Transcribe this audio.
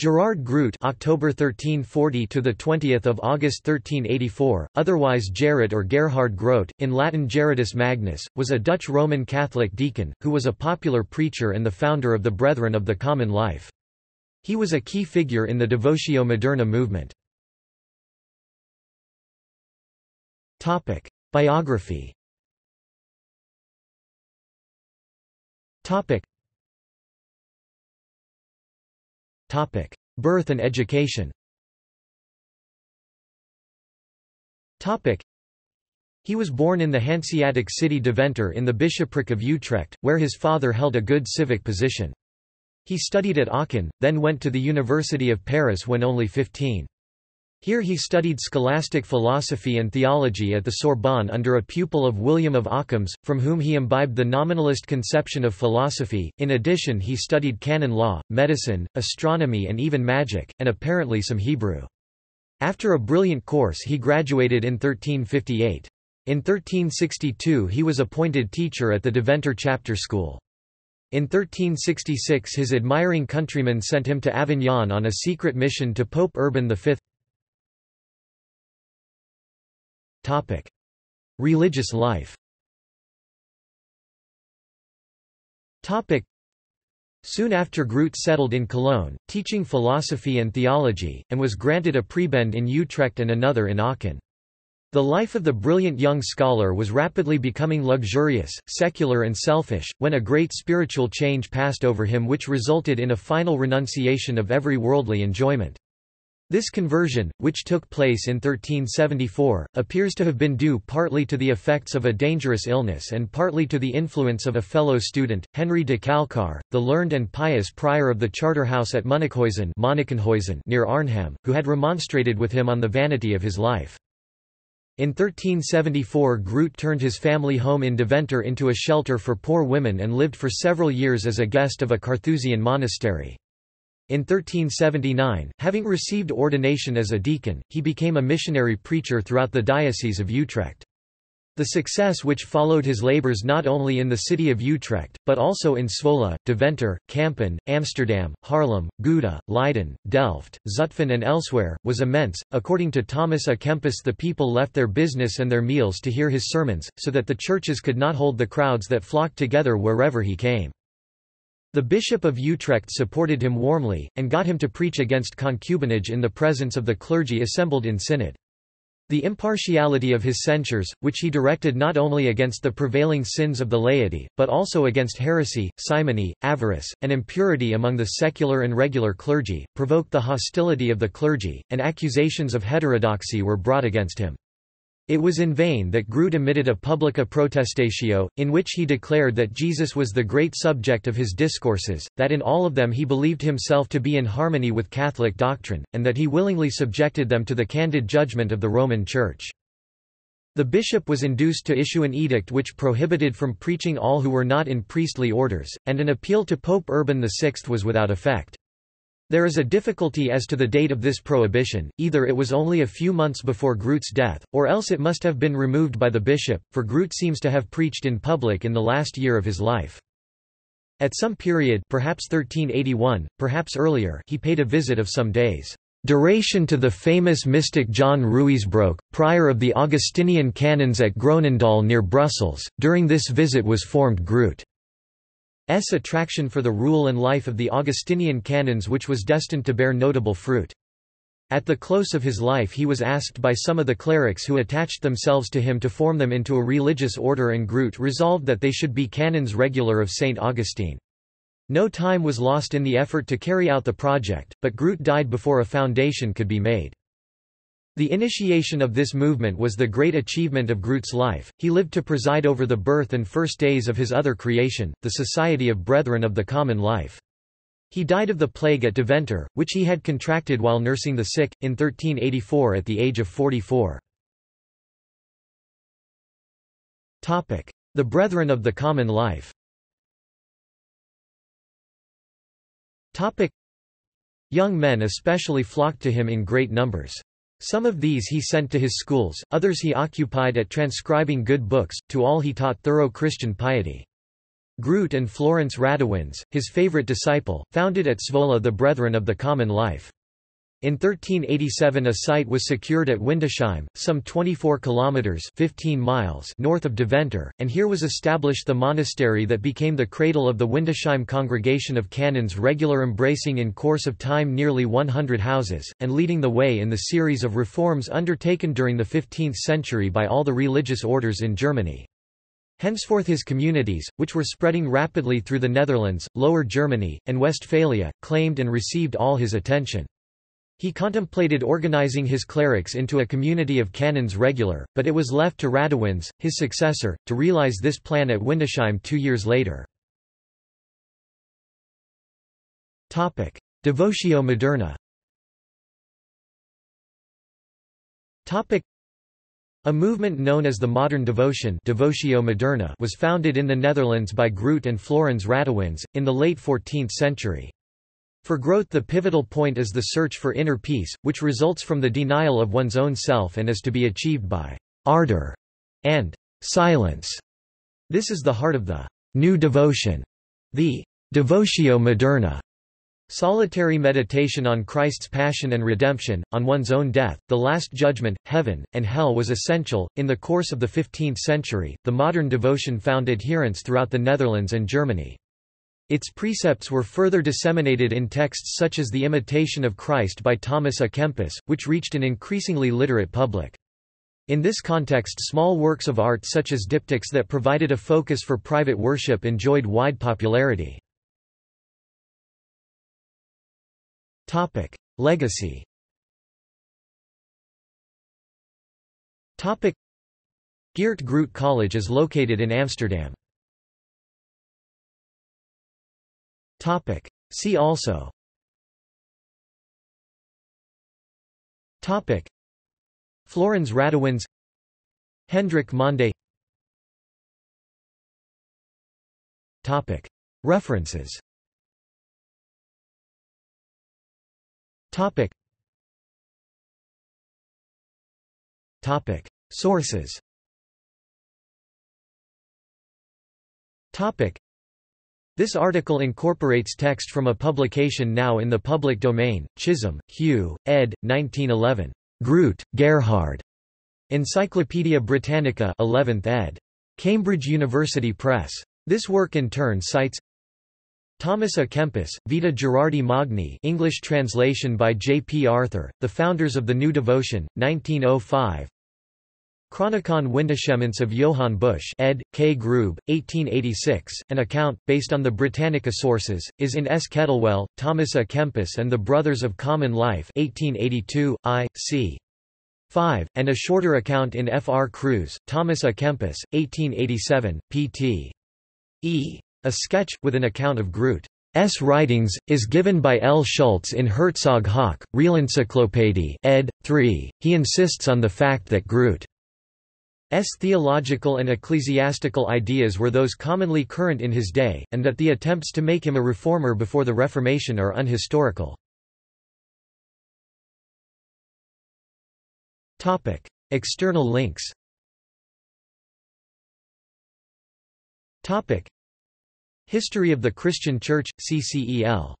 Gerard Groote October 1340 to the 20th of August 1384 otherwise Gerrit or Gerhard Groet in Latin Gerardus Magnus was a Dutch Roman Catholic deacon who was a popular preacher and the founder of the Brethren of the Common Life. He was a key figure in the Devotio Moderna movement. Topic. Biography. Topic Topic: Birth and education. Topic: He was born in the Hanseatic city Deventer in the bishopric of Utrecht, where his father held a good civic position. He studied at Aachen, then went to the University of Paris when only 15. Here he studied scholastic philosophy and theology at the Sorbonne under a pupil of William of Ockhams, from whom he imbibed the nominalist conception of philosophy. In addition, he studied canon law, medicine, astronomy, and even magic, and apparently some Hebrew. After a brilliant course, he graduated in 1358. In 1362, he was appointed teacher at the Deventer chapter school. In 1366 his admiring countrymen sent him to Avignon on a secret mission to Pope Urban V. Topic. Religious life Topic. Soon after Groote settled in Cologne, teaching philosophy and theology, and was granted a prebend in Utrecht and another in Aachen. The life of the brilliant young scholar was rapidly becoming luxurious, secular and selfish, when a great spiritual change passed over him which resulted in a final renunciation of every worldly enjoyment. This conversion, which took place in 1374, appears to have been due partly to the effects of a dangerous illness and partly to the influence of a fellow student, Henry de Calcar, the learned and pious prior of the Charterhouse at Monnikenhuizen near Arnhem, who had remonstrated with him on the vanity of his life. In 1374 Groote turned his family home in Deventer into a shelter for poor women and lived for several years as a guest of a Carthusian monastery. In 1379, having received ordination as a deacon, he became a missionary preacher throughout the Diocese of Utrecht. The success which followed his labours not only in the city of Utrecht, but also in Zwolle, Deventer, Kampen, Amsterdam, Haarlem, Gouda, Leiden, Delft, Zutphen and elsewhere, was immense. According to Thomas à Kempis the people left their business and their meals to hear his sermons, so that the churches could not hold the crowds that flocked together wherever he came. The Bishop of Utrecht supported him warmly, and got him to preach against concubinage in the presence of the clergy assembled in synod. The impartiality of his censures, which he directed not only against the prevailing sins of the laity, but also against heresy, simony, avarice, and impurity among the secular and regular clergy, provoked the hostility of the clergy, and accusations of heterodoxy were brought against him. It was in vain that Groote emitted a publica protestatio, in which he declared that Jesus was the great subject of his discourses, that in all of them he believed himself to be in harmony with Catholic doctrine, and that he willingly subjected them to the candid judgment of the Roman Church. The bishop was induced to issue an edict which prohibited from preaching all who were not in priestly orders, and an appeal to Pope Urban VI was without effect. There is a difficulty as to the date of this prohibition, either it was only a few months before Groote's death, or else it must have been removed by the bishop, for Groote seems to have preached in public in the last year of his life. At some period perhaps 1381, perhaps earlier he paid a visit of some days' duration to the famous mystic John Ruysbroeck, prior of the Augustinian canons at Groenendael near Brussels. During this visit was formed Groote. S attraction for the rule and life of the Augustinian canons which was destined to bear notable fruit. At the close of his life he was asked by some of the clerics who attached themselves to him to form them into a religious order and Groote resolved that they should be canons regular of St. Augustine. No time was lost in the effort to carry out the project, but Groote died before a foundation could be made. The initiation of this movement was the great achievement of Groote's life. He lived to preside over the birth and first days of his other creation, the Society of Brethren of the Common Life. He died of the plague at Deventer, which he had contracted while nursing the sick, in 1384 at the age of 44. The Brethren of the Common Life Young men especially flocked to him in great numbers. Some of these he sent to his schools, others he occupied at transcribing good books, to all he taught thorough Christian piety. Groote and Florens Radewins, his favorite disciple, founded at Zwolle the Brethren of the Common Life. In 1387 a site was secured at Windesheim, some 24 kilometers 15 miles north of Deventer, and here was established the monastery that became the cradle of the Windesheim congregation of canons regular embracing in course of time nearly 100 houses, and leading the way in the series of reforms undertaken during the 15th century by all the religious orders in Germany. Henceforth his communities, which were spreading rapidly through the Netherlands, Lower Germany, and Westphalia, claimed and received all his attention. He contemplated organizing his clerics into a community of canons regular, but it was left to Radewins, his successor, to realize this plan at Windesheim two years later. Devotio moderna a movement known as the Modern Devotion Devotio moderna was founded in the Netherlands by Groote and Florens Radewins, in the late 14th century. For Groote the pivotal point is the search for inner peace, which results from the denial of one's own self and is to be achieved by ardor and silence. This is the heart of the new devotion, the devotio moderna. Solitary meditation on Christ's passion and redemption, on one's own death, the Last Judgment, heaven, and hell was essential. In the course of the 15th century, the modern devotion found adherents throughout the Netherlands and Germany. Its precepts were further disseminated in texts such as The Imitation of Christ by Thomas à Kempis, which reached an increasingly literate public. In this context small works of art such as diptychs that provided a focus for private worship enjoyed wide popularity. Legacy Geert Groote College is located in Amsterdam. Topic. See also Topic. Florens Radewins Hendrik Mande Topic. References Topic. Topic. Sources Topic. This article incorporates text from a publication now in the public domain, Chisholm, Hugh, ed. 1911. Groot, Gerhard. Encyclopædia Britannica 11th ed. Cambridge University Press. This work in turn cites Thomas à Kempis, Vita Gerardi Magni English translation by J. P. Arthur, The Founders of the New Devotion, 1905 Chronicon Windeshemens of Johann Busch ed. K. Grube, 1886, an account, based on the Britannica sources, is in S. Kettlewell, Thomas à Kempis and the Brothers of Common Life 1882, I, c. 5, and a shorter account in F. R. Cruise, Thomas à Kempis, 1887, pt. E. A sketch, with an account of Groote's writings, is given by L. Schultz in Herzog Hauck, Realencyclopédie ed. 3. He insists on the fact that Groote S theological and ecclesiastical ideas were those commonly current in his day, and that the attempts to make him a reformer before the Reformation are unhistorical. External links History of the Christian Church, CCEL